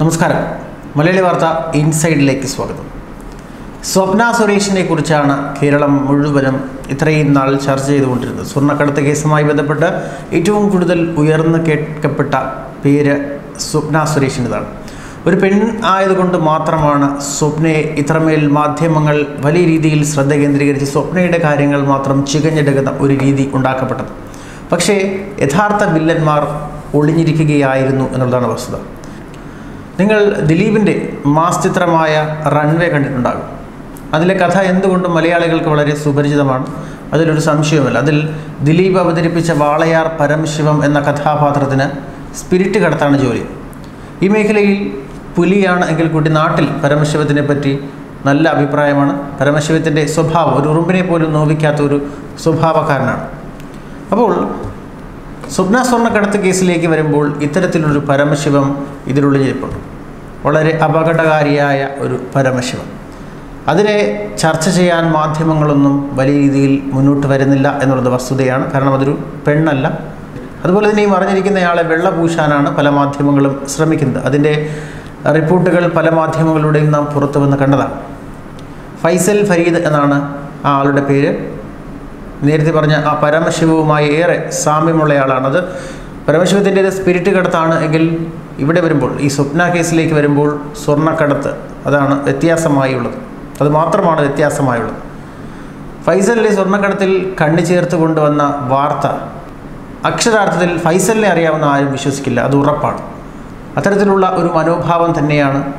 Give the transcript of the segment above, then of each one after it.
നമസ്കാരം. മലയാളി വാർത്ത ഇൻസൈഡിലേക്ക് സ്വാഗതം. സ്വപ്ന സുരേഷിനെ കുറിച്ചാണ് കേരളം മുഴുവനും ഇത്രയും നാൾ ചർച്ച ചെയ്തുകൊണ്ടിരുന്നത്. സ്വർണക്കടത്ത് കേസുമായി ബന്ധപ്പെട്ട് ഏറ്റവും കൂടുതൽ ഉയർന്നു കേൾക്കപ്പെട്ട പേര് സ്വപ്ന സുരേഷിന്റെതാണ്. ഒരു പെൺ ആയതുകൊണ്ട് മാത്രമാണ് സ്വപ്നയെ ഇത്രമേൽ മാധ്യമങ്ങൾ വലിയ രീതിയിൽ ശ്രദ്ധ കേന്ദ്രീകരിച്ച് സ്വപ്നയുടെ കാര്യങ്ങൾ മാത്രം ചികഞ്ഞെടുക്കുന്ന ഒരു രീതി ഉണ്ടാക്കപ്പെട്ടത്. പക്ഷേ യഥാർത്ഥ വില്ലന്മാർ ഒളിഞ്ഞിരിക്കുകയായിരുന്നു എന്നുള്ളതാണ് വസ്തുത. നിങ്ങൾ ദിലീപിന്റെ മാസ് ചിത്രമായ റൺവേ കണ്ടിട്ടുണ്ടാകും. അതിലെ കഥ എന്തുകൊണ്ടും മലയാളികൾക്ക് വളരെ സുപരിചിതമാണ്. അതിലൊരു സംശയവുമല്ല. അതിൽ ദിലീപ് അവതരിപ്പിച്ച വാളയാർ പരമശിവം എന്ന കഥാപാത്രത്തിന് സ്പിരിറ്റ് കടത്താണ് ജോലി. ഈ മേഖലയിൽ പുലിയാണ് എങ്കിൽ കൂടി നാട്ടിൽ പരമശിവത്തിനെ പറ്റി നല്ല അഭിപ്രായമാണ്. പരമശിവത്തിന്റെ സ്വഭാവം ഒരു ഉറുമ്പിനെ പോലും നോവിക്കാത്ത ഒരു സ്വഭാവക്കാരനാണ്. അപ്പോൾ സ്വപ്ന സ്വർണക്കടത്ത് കേസിലേക്ക് വരുമ്പോൾ ഇത്തരത്തിലൊരു പരമശിവം ഇതിലുള്ളിലിരിപ്പുണ്ട് വളരെ അപകടകാരിയായ ഒരു പരമശിവം. അതിനെ ചർച്ച ചെയ്യാൻ മാധ്യമങ്ങളൊന്നും വലിയ രീതിയിൽ മുന്നോട്ട് വരുന്നില്ല എന്നുള്ളത് വസ്തുതയാണ്. കാരണം അതൊരു പെണ്ണല്ല. അതുപോലെ തന്നെ ഈ മറിഞ്ഞിരിക്കുന്നയാളെ വെള്ള പൂശാനാണ് പല മാധ്യമങ്ങളും ശ്രമിക്കുന്നത്. അതിന്റെ റിപ്പോർട്ടുകൾ പല മാധ്യമങ്ങളുടെയും നാം പുറത്തു വന്ന് കണ്ടതാണ്. ഫൈസൽ ഫരീദ് എന്നാണ് ആ ആളുടെ പേര്. നേരത്തെ പറഞ്ഞ ആ പരമശിവവുമായി ഏറെ സാമ്യമുള്ളയാളാണത്. പരമശിവത്തിന്റെ സ്പിരിറ്റ് കടത്താണ് എങ്കിൽ ഇവിടെ വരുമ്പോൾ ഈ സ്വപ്ന കേസിലേക്ക് വരുമ്പോൾ സ്വർണക്കടത്ത് അതാണ് വ്യത്യാസമായുള്ളത്. അത് മാത്രമാണ് വ്യത്യാസമായുള്ളത്. ഫൈസലിലെ സ്വർണക്കടത്തിൽ കണ്ണു ചേർത്ത് കൊണ്ടുവന്ന വാർത്ത അക്ഷരാർത്ഥത്തിൽ ഫൈസലിനെ അറിയാവുന്ന ആരും വിശ്വസിക്കില്ല. അത് ഉറപ്പാണ്. അത്തരത്തിലുള്ള ഒരു മനോഭാവം തന്നെയാണ്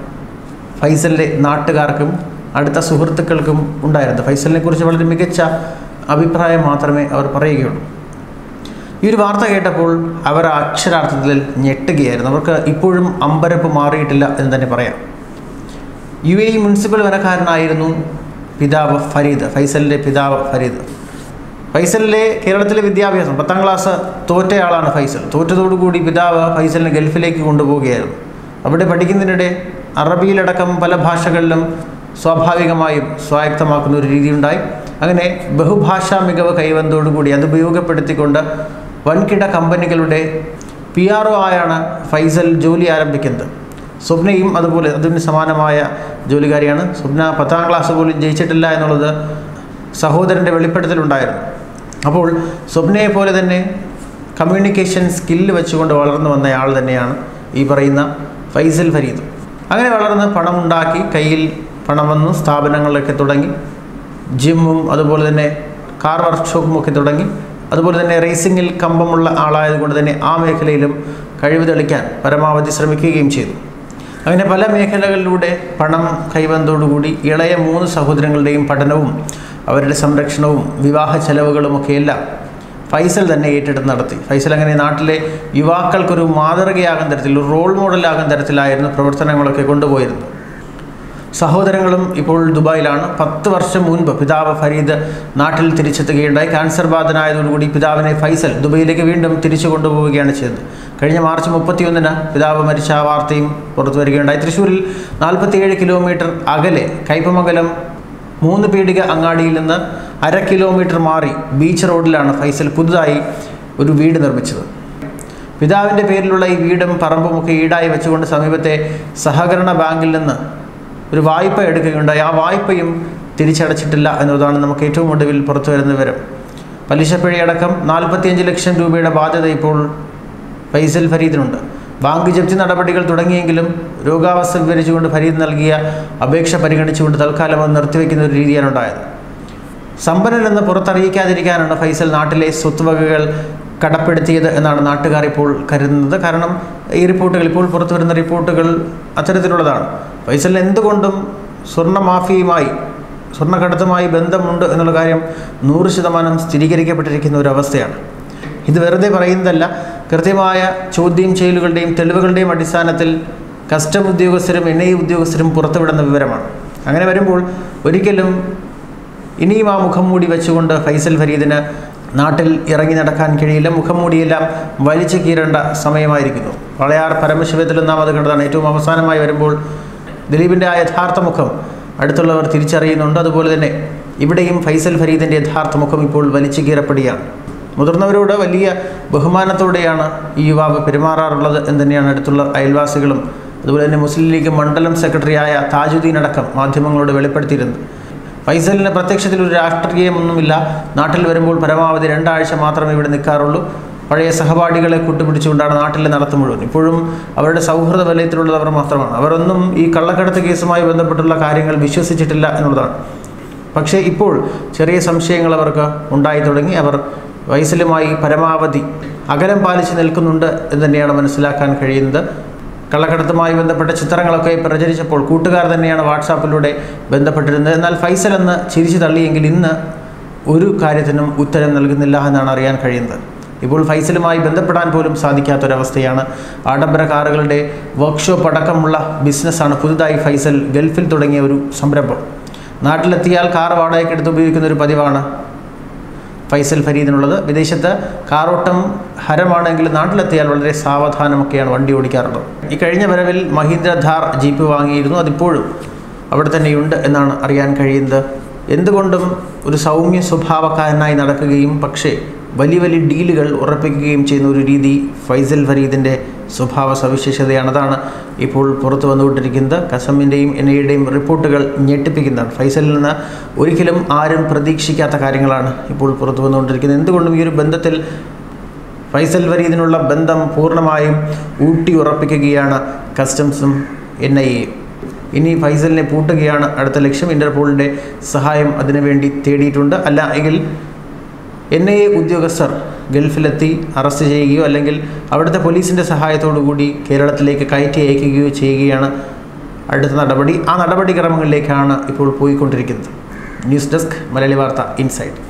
ഫൈസലിന്റെ നാട്ടുകാർക്കും അടുത്ത സുഹൃത്തുക്കൾക്കും ഉണ്ടായിരുന്നത്. ഫൈസലിനെ കുറിച്ച് വളരെ മികച്ച അഭിപ്രായം മാത്രമേ അവർ പറയുകയുള്ളൂ. ഈ ഒരു വാർത്ത കേട്ടപ്പോൾ അവർ അക്ഷരാർത്ഥത്തിൽ ഞെട്ടുകയായിരുന്നു. അവർക്ക് ഇപ്പോഴും അമ്പരപ്പ് മാറിയിട്ടില്ല എന്ന് തന്നെ പറയാം. യു എ മുനിസിപ്പൽ വനക്കാരനായിരുന്നു പിതാവ് ഫരീദ് ഫൈസലിന്റെ പിതാവ് ഫരീദ്. ഫൈസലിലെ കേരളത്തിലെ വിദ്യാഭ്യാസം പത്താം ക്ലാസ് തോറ്റയാളാണ് ഫൈസൽ. തോറ്റതോടുകൂടി പിതാവ് ഫൈസലിനെ ഗൾഫിലേക്ക് കൊണ്ടുപോവുകയായിരുന്നു. അവിടെ പഠിക്കുന്നതിനിടെ അറബിയിലടക്കം പല ഭാഷകളിലും സ്വാഭാവികമായും സ്വായക്തമാക്കുന്ന ഒരു രീതിയുണ്ടായി. അങ്ങനെ ബഹുഭാഷാ മികവ് കൈവന്നതോടുകൂടി അത് ഉപയോഗപ്പെടുത്തിക്കൊണ്ട് വൻകിട കമ്പനികളുടെ പി ആർ ഒ ആയാണ് ഫൈസൽ ജോലി ആരംഭിക്കുന്നത്. സ്വപ്നയും അതുപോലെ അതിന് സമാനമായ ജോലിക്കാരിയാണ്. സ്വപ്ന പത്താം ക്ലാസ് പോലും ജയിച്ചിട്ടില്ല എന്നുള്ളത് സഹോദരന്റെ വെളിപ്പെടുത്തലുണ്ടായിരുന്നു. അപ്പോൾ സ്വപ്നയെ പോലെ തന്നെ കമ്മ്യൂണിക്കേഷൻ സ്കില്ല് വെച്ചുകൊണ്ട് വളർന്നു വന്നയാൾ തന്നെയാണ് ഈ പറയുന്ന ഫൈസൽ ഫരീദ്. അങ്ങനെ വളർന്ന് പണമുണ്ടാക്കി കയ്യിൽ പണം വന്ന് സ്ഥാപനങ്ങളിലൊക്കെ തുടങ്ങി ജിമ്മും അതുപോലെ തന്നെ കാർ വർക്ക്ഷോപ്പും ഒക്കെ തുടങ്ങി അതുപോലെ തന്നെ റേസിങ്ങിൽ കമ്പമുള്ള ആളായതുകൊണ്ട് തന്നെ ആ മേഖലയിലും കഴിവ് തെളിക്കാൻ പരമാവധി ശ്രമിക്കുകയും ചെയ്തു. അങ്ങനെ പല മേഖലകളിലൂടെ പണം കൈവന്നതോടുകൂടി ഇളയ മൂന്ന് സഹോദരങ്ങളുടെയും പഠനവും അവരുടെ സംരക്ഷണവും വിവാഹ ചെലവുകളുമൊക്കെ എല്ലാം ഫൈസൽ തന്നെ ഏറ്റെടുത്ത് നടത്തി. ഫൈസൽ അങ്ങനെ നാട്ടിലെ യുവാക്കൾക്കൊരു മാതൃകയാകുന്ന തരത്തിൽ ഒരു റോൾ മോഡലാകുന്ന തരത്തിലായിരുന്നു പ്രവർത്തനങ്ങളൊക്കെ കൊണ്ടുപോയിരുന്നത്. സഹോദരങ്ങളും ഇപ്പോൾ ദുബായിലാണ്. പത്ത് വർഷം മുൻപ് പിതാവ് ഫരീദ് നാട്ടിൽ തിരിച്ചെത്തുകയുണ്ടായി. ക്യാൻസർ ബാധനായതോടുകൂടി പിതാവിനെ ഫൈസൽ ദുബായിലേക്ക് വീണ്ടും തിരിച്ചു കൊണ്ടുപോവുകയാണ് ചെയ്തത്. കഴിഞ്ഞ മാർച്ച് മുപ്പത്തിയൊന്നിന് പിതാവ് മരിച്ച വാർത്തയും പുറത്തു വരികയുണ്ടായി. തൃശ്ശൂരിൽ നാൽപ്പത്തിയേഴ് കിലോമീറ്റർ അകലെ കയ്പമംഗലം മൂന്ന് പീടിക അങ്ങാടിയിൽ നിന്ന് അര കിലോമീറ്റർ മാറി ബീച്ച് റോഡിലാണ് ഫൈസൽ പുതുതായി ഒരു വീട് നിർമ്മിച്ചത്. പിതാവിന്റെ പേരിലുള്ള ഈ വീടും പറമ്പുമൊക്കെ ഈടായി വെച്ചുകൊണ്ട് സമീപത്തെ സഹകരണ ബാങ്കിൽ നിന്ന് ഒരു വായ്പ എടുക്കുകയുണ്ടായി. ആ വായ്പയും തിരിച്ചടച്ചിട്ടില്ല എന്നതാണ് നമുക്ക് ഏറ്റവും ഒടുവിൽ പുറത്തു വരുന്ന വിവരം. പലിശപ്പിഴയടക്കം നാൽപ്പത്തിയഞ്ച് ലക്ഷം രൂപയുടെ ബാധ്യത ഇപ്പോൾ ഫൈസൽ ഫരീദിനുണ്ട്. ബാങ്ക് ജപ്തി നടപടികൾ തുടങ്ങിയെങ്കിലും രോഗാവസ്ഥ വിവരിച്ചുകൊണ്ട് ഫരീദ് നൽകിയ അപേക്ഷ പരിഗണിച്ചുകൊണ്ട് തൽക്കാലം അത് നിർത്തിവെക്കുന്ന ഒരു രീതിയാണ് ഉണ്ടായത്. സമ്പന്നനെന്ന് പുറത്തറിയിക്കാതിരിക്കാനാണ് ഫൈസൽ നാട്ടിലെ സ്വത്തുവകകൾ കടപ്പെടുത്തിയത് എന്നാണ് നാട്ടുകാർ ഇപ്പോൾ കരുതുന്നത്. കാരണം ഈ റിപ്പോർട്ടുകൾ ഇപ്പോൾ പുറത്തു വരുന്ന റിപ്പോർട്ടുകൾ അത്തരത്തിലുള്ളതാണ്. ഫൈസൽ എന്തുകൊണ്ടും സ്വർണ മാഫിയുമായി സ്വർണക്കടത്തുമായി ബന്ധമുണ്ട് എന്നുള്ള കാര്യം നൂറ് ശതമാനം സ്ഥിരീകരിക്കപ്പെട്ടിരിക്കുന്ന ഒരു അവസ്ഥയാണ്. ഇത് വെറുതെ പറയുന്നതല്ല കൃത്യമായ ചോദ്യം ചെയ്യലുകളുടെയും തെളിവുകളുടെയും അടിസ്ഥാനത്തിൽ കസ്റ്റം ഉദ്യോഗസ്ഥരും എൻ ഐ ഉദ്യോഗസ്ഥരും പുറത്തുവിടുന്ന വിവരമാണ്. അങ്ങനെ വരുമ്പോൾ ഒരിക്കലും ഇനിയും ആ മുഖം മൂടി വെച്ചുകൊണ്ട് ഫൈസൽ ഫരീദിന് നാട്ടിൽ ഇറങ്ങി നടക്കാൻ കഴിയില്ല. മുഖം മൂടിയെല്ലാം വലിച്ചു കീറേണ്ട സമയമായിരിക്കുന്നു. വളയാർ പരമശിവത്തിലും നാം അത് കണ്ടതാണ്. ഏറ്റവും അവസാനമായി വരുമ്പോൾ ദിലീപിന്റെ ആ യഥാർത്ഥ മുഖം അടുത്തുള്ളവർ തിരിച്ചറിയുന്നുണ്ട്. അതുപോലെ തന്നെ ഇവിടെയും ഫൈസൽ ഫരീദിന്റെ യഥാർത്ഥ മുഖം ഇപ്പോൾ വലിച്ചു കീറപ്പെടുകയാണ്. മുതിർന്നവരോട് വലിയ ബഹുമാനത്തോടെയാണ് ഈ യുവാവ് പെരുമാറാറുള്ളത് എന്ന് തന്നെയാണ് അടുത്തുള്ള അയൽവാസികളും. അതുപോലെ തന്നെ മുസ്ലിം ലീഗ് മണ്ഡലം സെക്രട്ടറിയായ താജുദ്ദീൻ അടക്കം മാധ്യമങ്ങളോട് വെളിപ്പെടുത്തിയിരുന്നത് ഫൈസലിന് പ്രത്യക്ഷത്തിൽ ഒരു രാഷ്ട്രീയമൊന്നുമില്ല. നാട്ടിൽ വരുമ്പോൾ പരമാവധി രണ്ടാഴ്ച മാത്രമേ ഇവിടെ നിൽക്കാറുള്ളൂ. പഴയ സഹപാഠികളെ കൂട്ടുപിടിച്ചുകൊണ്ടാണ് നാട്ടിൽ നടത്തു മുഴുവൻ. ഇപ്പോഴും അവരുടെ സൗഹൃദ വലയത്തിലുള്ളവർ മാത്രമാണ്. അവരൊന്നും ഈ കള്ളക്കടത്ത് കേസുമായി ബന്ധപ്പെട്ടുള്ള കാര്യങ്ങൾ വിശ്വസിച്ചിട്ടില്ല എന്നുള്ളതാണ്. പക്ഷേ ഇപ്പോൾ ചെറിയ സംശയങ്ങൾ അവർക്ക് ഉണ്ടായി തുടങ്ങി. അവർ വയസ്സിലുമായി പരമാവധി അകലം പാലിച്ച് നിൽക്കുന്നുണ്ട് എന്ന് തന്നെയാണ് മനസ്സിലാക്കാൻ കഴിയുന്നത്. കള്ളക്കടത്തുമായി ബന്ധപ്പെട്ട ചിത്രങ്ങളൊക്കെ പ്രചരിച്ചപ്പോൾ കൂട്ടുകാർ തന്നെയാണ് വാട്സാപ്പിലൂടെ ബന്ധപ്പെട്ടിരുന്നത്. എന്നാൽ ഫൈസൽ എന്ന് ചിരിച്ചു തള്ളിയെങ്കിൽ ഇന്ന് ഒരു കാര്യത്തിനും ഉത്തരം നൽകുന്നില്ല എന്നാണ് അറിയാൻ കഴിയുന്നത്. ഇപ്പോൾ ഫൈസലുമായി ബന്ധപ്പെടാൻ പോലും സാധിക്കാത്തൊരവസ്ഥയാണ്. ആഡംബര കാറുകളുടെ വർക്ക്ഷോപ്പ് അടക്കമുള്ള ബിസിനസ്സാണ് പുതുതായി ഫൈസൽ ഗൾഫിൽ തുടങ്ങിയ ഒരു സംരംഭം. നാട്ടിലെത്തിയാൽ കാർ വാടകയ്ക്ക് എടുത്ത് ഉപയോഗിക്കുന്ന ഒരു പതിവാണ് ഫൈസൽ ഫരീദിനുള്ളത്. വിദേശത്ത് കാറോട്ടം ഹരമാണെങ്കിലും നാട്ടിലെത്തിയാൽ വളരെ സാവധാനമൊക്കെയാണ് വണ്ടി ഓടിക്കാറുള്ളത്. ഈ കഴിഞ്ഞ വരവിൽ മഹീന്ദ്ര ധാർ ജീപ്പ് വാങ്ങിയിരുന്നു. അതിപ്പോഴും അവിടെ തന്നെയുണ്ട് എന്നാണ് അറിയാൻ കഴിയുന്നത്. എന്തുകൊണ്ടും ഒരു സൗമ്യ സ്വഭാവക്കാരനായി നടക്കുകയും പക്ഷേ വലിയ വലിയ ഡീലുകൾ ഉറപ്പിക്കുകയും ചെയ്യുന്ന ഒരു രീതി ഫൈസൽ ഫരീദിന്റെ സ്വഭാവ സവിശേഷതയാണ് അതാണ് ഇപ്പോൾ പുറത്തു വന്നുകൊണ്ടിരിക്കുന്നത്. കസമിന്റെയും എൻ ഐയുടെയും റിപ്പോർട്ടുകൾ ഞെട്ടിപ്പിക്കുന്നതാണ്. ഫൈസലിൽ നിന്ന് ഒരിക്കലും ആരും പ്രതീക്ഷിക്കാത്ത കാര്യങ്ങളാണ് ഇപ്പോൾ പുറത്തു വന്നുകൊണ്ടിരിക്കുന്നത്. എന്തുകൊണ്ടും ഈ ഒരു ബന്ധത്തിൽ ഫൈസൽ ഫരീദിനുള്ള ബന്ധം പൂർണമായും ഊട്ടി ഉറപ്പിക്കുകയാണ് കസ്റ്റംസും എൻ ഐ എയും ഇനി ഫൈസലിനെ പൂട്ടുകയാണ് അടുത്ത ലക്ഷ്യം. ഇന്റർപോളിന്റെ സഹായം അതിനുവേണ്ടി തേടിയിട്ടുണ്ട്. അല്ല എങ്കിൽ എൻ ഐ എ ഉദ്യോഗസ്ഥർ ഗൾഫിലെത്തി അറസ്റ്റ് ചെയ്യുകയോ അല്ലെങ്കിൽ അവിടുത്തെ പോലീസിന്റെ കൂടി കേരളത്തിലേക്ക് കയറ്റി അയക്കുകയോ ചെയ്യുകയാണ് അടുത്ത നടപടി. ആ നടപടിക്രമങ്ങളിലേക്കാണ് ഇപ്പോൾ പോയിക്കൊണ്ടിരിക്കുന്നത്. ന്യൂസ് ഡെസ്ക് മലയാളി വാർത്ത ഇൻസൈറ്റ്